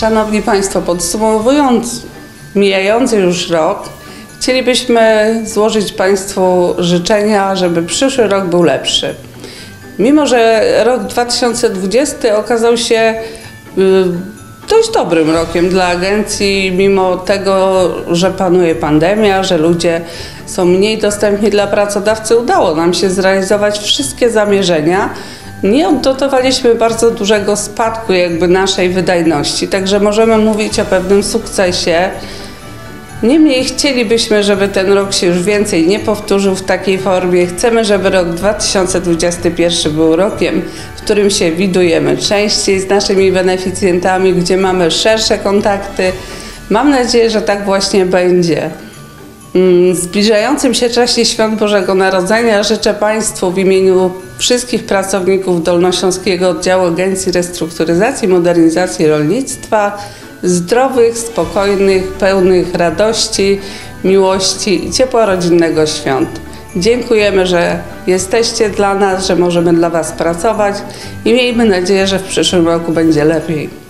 Szanowni Państwo, podsumowując mijający już rok, chcielibyśmy złożyć Państwu życzenia, żeby przyszły rok był lepszy. Mimo, że rok 2020 okazał się y, dość dobrym rokiem dla agencji, mimo tego, że panuje pandemia, że ludzie są mniej dostępni dla pracodawcy, udało nam się zrealizować wszystkie zamierzenia. Nie odnotowaliśmy bardzo dużego spadku jakby naszej wydajności, także możemy mówić o pewnym sukcesie. Niemniej chcielibyśmy, żeby ten rok się już więcej nie powtórzył w takiej formie. Chcemy, żeby rok 2021 był rokiem, w którym się widujemy częściej z naszymi beneficjentami, gdzie mamy szersze kontakty. Mam nadzieję, że tak właśnie będzie. Mm, W zbliżającym się czasie Świąt Bożego Narodzenia życzę Państwu w imieniu wszystkich pracowników Dolnośląskiego Oddziału Agencji Restrukturyzacji i Modernizacji Rolnictwa zdrowych, spokojnych, pełnych radości, miłości i ciepła rodzinnego świąt. Dziękujemy, że jesteście dla nas, że możemy dla Was pracować i miejmy nadzieję, że w przyszłym roku będzie lepiej.